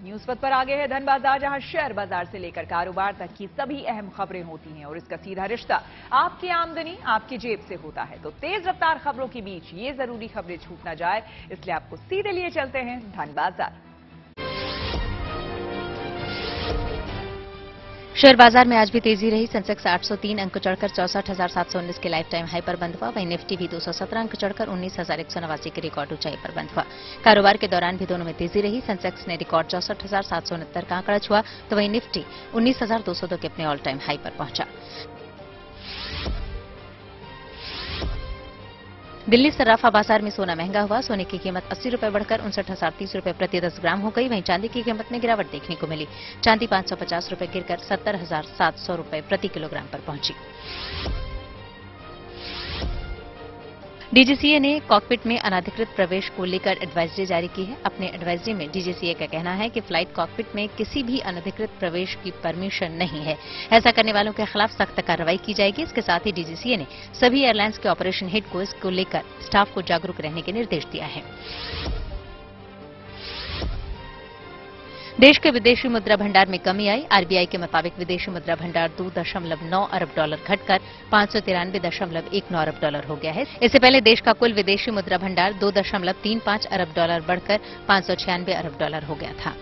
News पद पर आगे है धन बाज़ार जहाँ शेयर बाज़ार से लेकर कारोबार तक की सभी अहम खबरें होती हैं और इसका सीधा रिश्ता आपकी आमदनी आपकी जेब से होता है। तो तेज रफ्तार खबरों के बीच ये ज़रूरी खबरें छूट ना जाए, इसलिए आपको सीधे लिए चलते हैं धन बाज़ार शेयर बाज़ार में आज भी तेज़ी रही। सेंसेक्स 803 अंक चढ़कर चौसठ हज़ार सात सौ उन्नीस के लाइफ टाइम हाई पर बंद हुआ। वहीं निफ्टी भी 217 अंक चढ़कर उन्नीस हज़ार एक सौ नवासी के रिकॉर्ड ऊंचाई पर बंद हुआ। कारोबार के दौरान भी दोनों में तेज़ी रही। सेंसेक्स ने रिकॉर्ड चौसठ हज़ार सात सौ उनहत्तर का आंकड़ा छुआ तो वहीं निफ्टी उन्नीस हज़ार दो सौ के अपने ऑल टाइम हाई पर पहुँचा। दिल्ली सराफा बाज़ार में सोना महँगा हुआ। सोने की कीमत अस्सी रुपए बढ़कर उनसठ हज़ार तीस रुपए प्रति दस ग्राम हो गई। वहीं चांदी की कीमत में गिरावट देखने को मिली। चांदी पाँच सौ पचास रुपए गिरकर सत्तर हज़ार सात सौ रुपए प्रति किलोग्राम पर पहुँची। डीजीसीए ने कॉकपिट में अनाधिकृत प्रवेश को लेकर एडवाइजरी जारी की है। अपने एडवाइजरी में डीजीसीए का कहना है कि फ़्लाइट कॉकपिट में किसी भी अनधिकृत प्रवेश की परमिशन नहीं है। ऐसा करने वालों के खिलाफ सख्त कार्रवाई की जाएगी। इसके साथ ही डीजीसीए ने सभी एयरलाइंस के ऑपरेशन हेड को इसको लेकर स्टाफ को जागरूक रहने के निर्देश दिया है। देश के विदेशी मुद्रा भंडार में कमी आई। आरबीआई के मुताबिक विदेशी मुद्रा भंडार दो दशमलव नौ अरब डॉलर घटकर पाँच सौ तिरानवे दशमलव एक नौ अरब डॉलर हो गया है। इससे पहले देश का कुल विदेशी मुद्रा भंडार दो दशमलव तीन पाँच अरब डॉलर बढ़कर पाँच सौ छियानवे अरब डॉलर हो गया था।